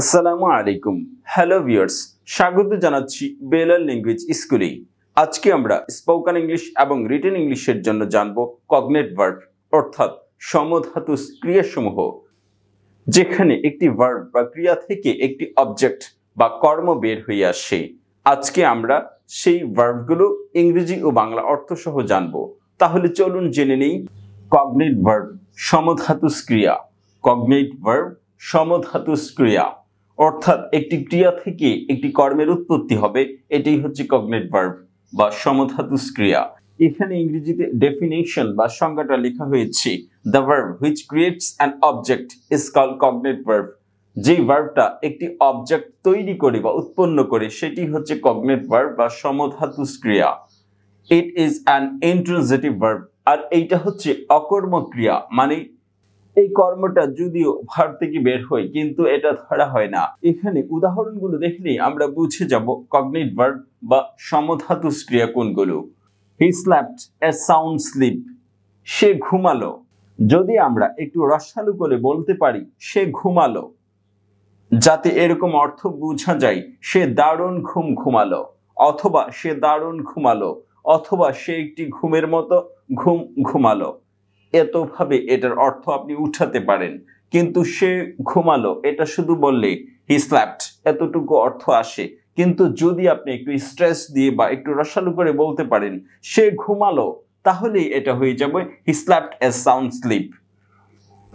আসসালামু আলাইকুম। Hello viewers স্বাগত জানাচ্ছি বেলাল ল্যাঙ্গুয়েজ স্কুলে আজকে আমরা স্পোকেন ইংলিশ এবং রিটেন ইংলিশের জন্য জানব কগনেট ভার্ব অর্থাৎ সমধাতু ক্রিয়াসমূহ, যেখানে একটি ভার্ব বা ক্রিয়া থেকে একটি অবজেক্ট বা কর্ম বের হয়ে আসে। আজকে আমরা সেই ভার্বগুলো ইংরেজি ও বাংলা অর্থ সহ জানব। তাহলে চলুন জেনে নেই কগনেট ভার্ব সমধাতু ক্রিয়া। কগনেট ভার্ব সমধাতু ক্রিয়া। অর্থাৎ একটি ক্রিয়া থেকে একটি কর্মের উৎপত্তি হবে, এটাই হচ্ছে কগনেট ভার্ব বা সমধাতু ক্রিয়া এখানে ইংরেজিতে ডেফিনেশন বা সংজ্ঞাটা লেখা হয়েছে the verb which creates an object is call cognate verb যেই ভার্বটা একটি অবজেক্ট তৈরি করে বা উৎপন্ন করে, সেটি হচ্ছে কগনেট ভার্ব বা সমধাতু ক্রিয়া it is an intransitive verb আর এইটা হচ্ছে অকর্ম ক্রিয়া মানে এই কর্মটা যদিও ভার থেকে বের হয় কিন্তু এটা ধরা হয় না। এখানে উদাহরণগুলো দেখলেই আমরা বুঝে যাব কগনিট ভার্ব বা সমধাতু ক্রিয়া কোনগুলো। He slept a sound sleep সে ঘুমালো। যদি আমরা একটু রসালু করে বলতে পারি, সে ঘুমালো। যাতে এরকম অর্থ বোঝা যায়, সে দারুণ ঘুম ঘুমালো। অথবা সে দারুণ ঘুমালো। অথবা সে একটি ঘুমের মতো ঘুম ঘুমালো। এতভাবে এটার অর্থ আপনি উঠাতে পারেন। কিন্তু সে ঘুমালো। এটা শুধু বললে হি স্ল্যাপড এতটুকু অর্থ আসে। কিন্তু যদি আপনি একটু স্ট্রেস দিয়ে বা একটু রসালো করে বলতে পারেন, সে ঘুমালো, তাহলেই এটা হয়ে যাবে he slept a sound sleep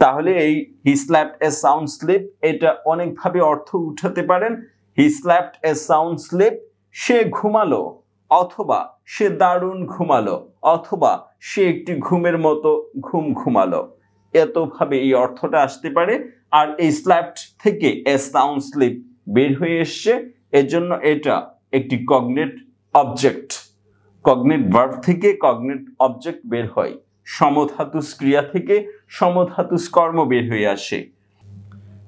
তাহলে এই he slept a sound sleep এটা অনেকভাবে অর্থ উঠাতে পারেন he slept a sound sleep সে ঘুমালো, অথবা সে দারুণ ঘুমালো, অথবা সে একটি ঘুমের মতো ঘুম ঘুমালো। এতভাবে এই অর্থটা আসতে পারে আর এই স্ল্যাপড থেকে এ সাউন্ড স্লিপ বের হয়ে এসছে। এজন্য এটা একটি কগনেট অবজেক্ট। কগনেট ভার্ব থেকে কগনেট অবজেক্ট বের হয়। সমধাতুস ক্রিয়া থেকে সমধাতুস কর্ম বের হয়ে আসে।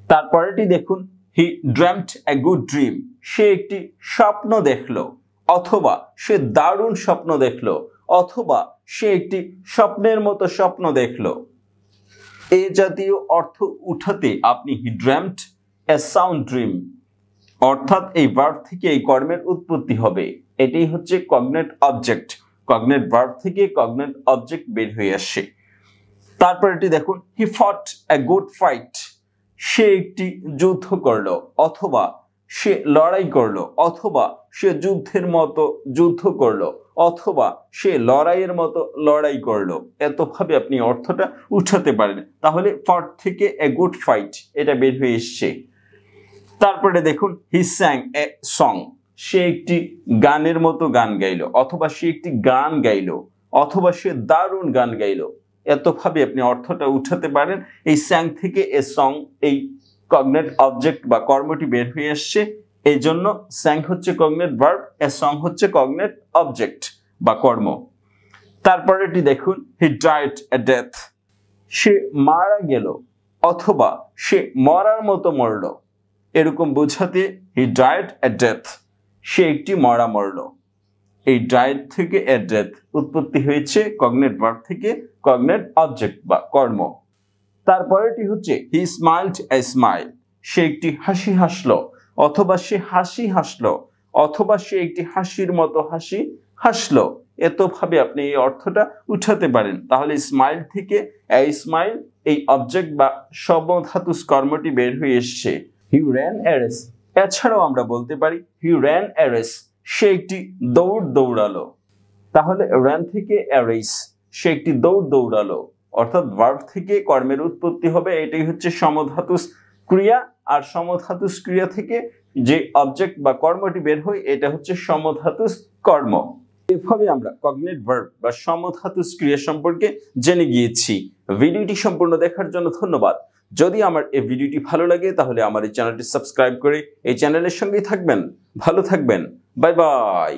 তারপরেটি দেখুন, হি ড্রামড এ গুড ড্রিম। সে একটি স্বপ্ন দেখল অথবা সে দারুণ স্বপ্ন দেখল। অথবা সে একটি স্বপ্নের মতো স্বপ্ন দেখল। এ জাতীয় অর্থ উঠাতে আপনি হি ড্রামড এ সাউন্ড ড্রিম অর্থাৎ এই ভার্ব থেকে এই কর্মের উৎপত্তি হবে। এটাই হচ্ছে কগনেট অবজেক্ট কগনেট ভার্ব থেকে কগনেট অবজেক্ট বের হয়ে আসে। তারপর এটি দেখুন হি ফট এ গুড ফাইট সে একটি যুদ্ধ করল অথবা সে লড়াই করল, অথবা সে যুদ্ধের মতো যুদ্ধ করল, অথবা সে লড়াইয়ের মতো লড়াই করল। এতভাবে আপনি অর্থটা উঠাতে পারেন। তাহলে ফট থেকে এ গুড ফাইট এটা বের হয়ে এসছে। তারপরে দেখুন হি স্যাং এ সং সে একটি গানের মতো গান গাইলো, অথবা সে একটি গান গাইলো, অথবা সে দারুণ গান গাইলো। এতভাবে আপনি অর্থটা উঠাতে পারেন। এই স্যাং থেকে এ সং এই কগনেট অবজেক্ট বা কর্মটি বের হয়ে আসছে এই জন্য স্যাং হচ্ছে কগনেট ভার্ব এ সং হচ্ছে কগনেট অবজেক্ট বা কর্ম। তারপরেটি দেখুন হি ডায়েট এ ডেথ সে মারা গেল, অথবা সে মরার মতো মরল। এরকম বোঝাতে হি ডায়েট এ ডেথ সে একটি মরা মরল। এই ডায়েট থেকে এ ডেথ উৎপত্তি হয়েছে কগনেট ভার্ব থেকে কগনেট অবজেক্ট বা কর্ম। তারপরেটি হচ্ছে হি স্মাইলড এ স্মাইল সে একটি হাসি হাসলো, অথবা সে হাসি হাসলো, অথবা সে একটি হাসির মতো হাসি হাসলো। এতভাবে আপনি এই অর্থটা উঠাতে পারেন। তাহলে স্মাইল থেকে এই স্মাইল এই অবজেক্ট বা সবধাতুস কর্মটি বের হয়ে এসছে। হি র্যান এরেস এছাড়াও আমরা বলতে পারি হি র্যান এরেস সে একটি দৌড় দৌড়ালো। তাহলে র্যান থেকে এরেস সে একটি দৌড় দৌড়ালো। অর্থাৎ ভার্ব থেকে কর্মের উৎপত্তি হবে, এটাই হচ্ছে সমধাতুস ক্রিয়া। আর সমধাতুস ক্রিয়া থেকে যে অবজেক্ট বা কর্মটি বের হয়, এটা হচ্ছে সমধাতুস কর্ম। এভাবে আমরা কগনেট ভার্ব বা সমধাতুস ক্রিয়া সম্পর্কে জেনে গিয়েছি। ভিডিওটি সম্পূর্ণ দেখার জন্য ধন্যবাদ। যদি আমার এই ভিডিওটি ভালো লাগে, তাহলে আমার এই চ্যানেলটি সাবস্ক্রাইব করে এই চ্যানেলের সঙ্গেই থাকবেন। ভালো থাকবেন। Bye bye